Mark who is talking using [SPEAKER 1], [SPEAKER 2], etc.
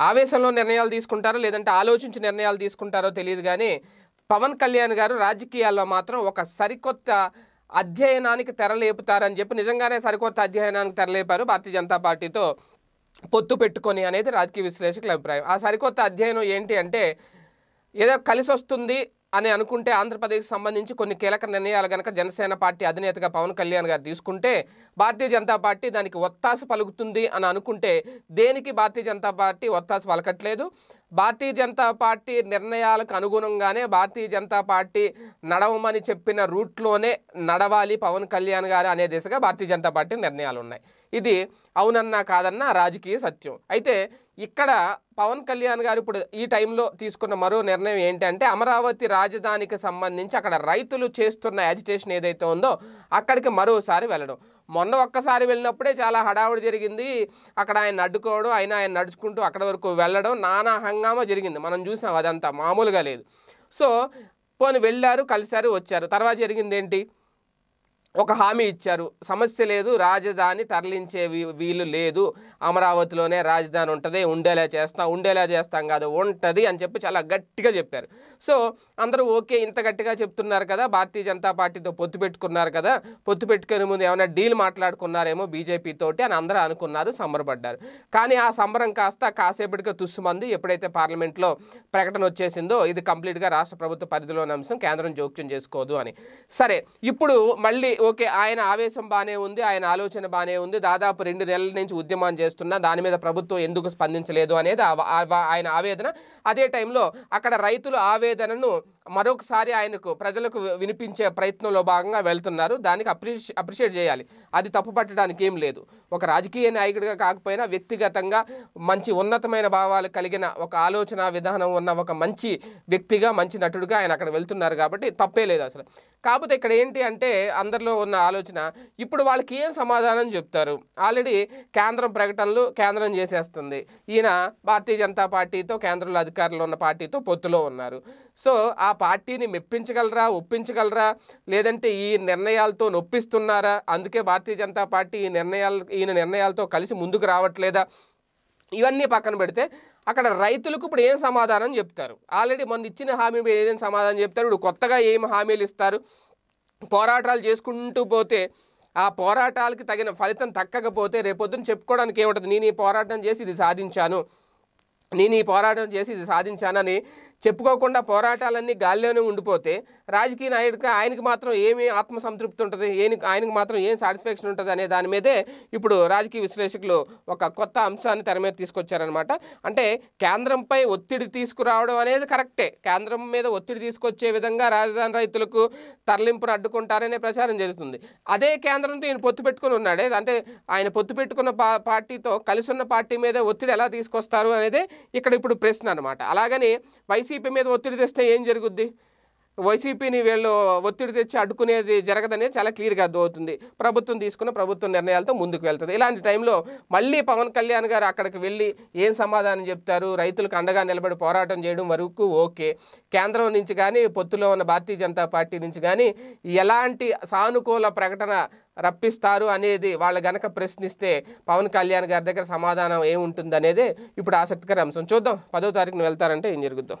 [SPEAKER 1] ఆవేశంలో నిర్ణయాలు తీసుకుంటారో లేదంటే ఆలోచించి నిర్ణయాలు తీసుకుంటారో తెలియదు కానీ పవన్ కళ్యాణ్ గారు రాజకీయాల్లో మాత్రం ఒక సరికొత్త అధ్యయనానికి తెరలేపుతారని చెప్పి నిజంగానే సరికొత్త అధ్యయనానికి తెరలేపారు భారతీయ జనతా పార్టీతో పొత్తు పెట్టుకొని అనేది రాజకీయ విశ్లేషకుల అభిప్రాయం. ఆ సరికొత్త అధ్యయనం ఏంటి అంటే ఏదో కలిసి వస్తుంది అని అనుకుంటే ఆంధ్రప్రదేశ్ సంబంధించి కొన్ని కీలక నిర్ణయాలు కనుక జనసేన పార్టీ అధినేతగా పవన్ కళ్యాణ్ గారు తీసుకుంటే భారతీయ జనతా పార్టీ దానికి ఒత్తాసు పలుకుతుంది అని అనుకుంటే దేనికి భారతీయ జనతా పార్టీ ఒత్తాసు పలకట్లేదు? భారతీయ జనతా పార్టీ నిర్ణయాలకు అనుగుణంగానే భారతీయ జనతా పార్టీ నడవమని చెప్పిన రూట్లోనే నడవాలి పవన్ కళ్యాణ్ గారు అనే దిశగా భారతీయ జనతా పార్టీ నిర్ణయాలు ఉన్నాయి ఇది అవునన్నా కాదన్నా రాజకీయ సత్యం. అయితే ఇక్కడ పవన్ కళ్యాణ్ గారు ఇప్పుడు ఈ టైంలో తీసుకున్న మరో నిర్ణయం ఏంటంటే అమరావతి రాజధానికి సంబంధించి అక్కడ రైతులు చేస్తున్న యాజిటేషన్ ఏదైతే ఉందో అక్కడికి మరోసారి వెళ్ళడం. మొన్న ఒక్కసారి వెళ్ళినప్పుడే చాలా హడావుడి జరిగింది. అక్కడ ఆయన అడ్డుకోవడం అయినా ఆయన నడుచుకుంటూ అక్కడ వరకు వెళ్ళడం నానా హంగామా జరిగింది. మనం చూసాం అదంతా మామూలుగా లేదు. సో పోని వెళ్ళారు కలిశారు వచ్చారు. తర్వాత జరిగింది ఏంటి? ఒక హామీ ఇచ్చారు. సమస్య లేదు రాజధాని తరలించే వీ- వీలు లేదు. అమరావతిలోనే రాజధాని ఉంటుంది ఉండేలా చేస్తాం ఉండేలా చేస్తాం కాదు ఉంటుంది అని చెప్పి చాలా గట్టిగా చెప్పారు. సో అందరూ ఓకే ఇంత గట్టిగా చెప్తున్నారు కదా భారతీయ జనతా పార్టీతో పొత్తు పెట్టుకున్నారు కదా పొత్తు పెట్టుకునే ముందు ఏమైనా డీల్ మాట్లాడుకున్నారేమో బీజేపీ తోటి అని అందరూ అనుకున్నారు సంబరపడ్డారు. కానీ ఆ సంబరం కాస్త కాసేపటిగా తుస్సుమంది ఎప్పుడైతే పార్లమెంట్లో ప్రకటన వచ్చేసిందో ఇది కంప్లీట్గా రాష్ట్ర ప్రభుత్వ పరిధిలోని అంశం కేంద్రం జోక్యం చేసుకోదు అని. సరే ఇప్పుడు మళ్ళీ ఓకే ఆయన ఆవేశం బాగానే ఉంది ఆయన ఆలోచన బాగానే ఉంది. దాదాపు రెండు నెలల నుంచి ఉద్యమం చేస్తున్నా దాని మీద ప్రభుత్వం ఎందుకు స్పందించలేదు అనేది ఆయన ఆవేదన. అదే టైంలో అక్కడ రైతుల ఆవేదనను మరొకసారి ఆయనకు ప్రజలకు వినిపించే ప్రయత్నంలో భాగంగా వెళ్తున్నారు. దానికి అప్రిషి అప్రిషియేట్ చేయాలి. అది తప్పు పట్టడానికి ఏం లేదు. ఒక రాజకీయ నాయకుడిగా కాకపోయినా వ్యక్తిగతంగా మంచి ఉన్నతమైన భావాలు కలిగిన ఒక ఆలోచన విధానం ఉన్న ఒక మంచి వ్యక్తిగా మంచి నటుడిగా ఆయన అక్కడ వెళ్తున్నారు కాబట్టి తప్పే లేదు అసలు. కాకపోతే ఇక్కడ ఏంటి అంటే అందరిలో ఉన్న ఆలోచన ఇప్పుడు వాళ్ళకి ఏం సమాధానం చెప్తారు? ఆల్రెడీ కేంద్రం ప్రకటనలు కేంద్రం చేసేస్తుంది. ఈయన భారతీయ జనతా పార్టీతో కేంద్రంలో అధికారంలో ఉన్న పార్టీతో పొత్తులో ఉన్నారు. సో ఆ పార్టీని మెప్పించగలరా ఒప్పించగలరా? లేదంటే ఈ నిర్ణయాలతో నొప్పిస్తున్నారా? అందుకే భారతీయ జనతా పార్టీ ఈ నిర్ణయాలు ఈయన నిర్ణయాలతో కలిసి ముందుకు రావట్లేదా? ఇవన్నీ పక్కన పెడితే అక్కడ రైతులకు ఇప్పుడు ఏం సమాధానం చెప్తారు? ఆల్రెడీ మొన్న ఇచ్చిన హామీ మీద ఏదైనా సమాధానం చెప్తారు? ఇప్పుడు కొత్తగా ఏం హామీలు ఇస్తారు? పోరాటాలు చేసుకుంటూ పోతే ఆ పోరాటాలకి తగిన ఫలితం తక్కకపోతే రేపొద్దున చెప్పుకోవడానికి ఏముంటుంది? నేను ఈ పోరాటం చేసి ఇది సాధించాను. నేను ఈ పోరాటం చేసి ఇది సాధించానని చెప్పుకోకుండా పోరాటాలన్నీ గాల్లోనే ఉండిపోతే రాజకీయ నాయకుడిగా ఆయనకి మాత్రం ఏమి ఆత్మసంతృప్తి ఉంటుంది? ఏనికి ఆయనకు మాత్రం ఏం సాటిస్ఫాక్షన్ ఉంటుంది అనే దాని మీదే ఇప్పుడు రాజకీయ విశ్లేషకులు ఒక కొత్త అంశాన్ని తెర మీద తీసుకొచ్చారనమాట అంటే కేంద్రంపై ఒత్తిడి తీసుకురావడం అనేది కరెక్టే. కేంద్రం మీద ఒత్తిడి తీసుకొచ్చే విధంగా రాజధాని రైతులకు తరలింపును అడ్డుకుంటారనే ప్రచారం జరుగుతుంది. అదే కేంద్రంతో ఈయన పొత్తు పెట్టుకుని ఉన్నాడే. అంటే ఆయన పొత్తు పెట్టుకున్న పా పార్టీతో కలిసి ఉన్న పార్టీ మీద ఒత్తిడి ఎలా తీసుకొస్తారు అనేది ఇక్కడ ఇప్పుడు ప్రశ్న అనమాట అలాగని వైసీపీ మీద ఒత్తిడి తెస్తే ఏం జరుగుద్ది? వైసీపీని వీళ్ళు ఒత్తిడి తెచ్చి అడ్డుకునేది జరగదనేది చాలా క్లియర్గా అర్థమవుతుంది. ప్రభుత్వం తీసుకున్న ప్రభుత్వ నిర్ణయాలతో ముందుకు వెళ్తుంది. ఇలాంటి టైంలో మళ్ళీ పవన్ కళ్యాణ్ గారు అక్కడికి వెళ్ళి ఏం సమాధానం చెప్తారు? రైతులకు అండగా నిలబడి పోరాటం చేయడం వరకు ఓకే. కేంద్రం నుంచి కానీ పొత్తులో ఉన్న భారతీయ జనతా పార్టీ నుంచి కానీ ఎలాంటి సానుకూల ప్రకటన రప్పిస్తారు అనేది వాళ్ళు గనక ప్రశ్నిస్తే పవన్ కళ్యాణ్ గారి దగ్గర సమాధానం ఏముంటుంది అనేది ఇప్పుడు ఆసక్తికర అంశం. చూద్దాం. పదో తారీఖున వెళ్తారంటే ఏం జరుగుద్దాం.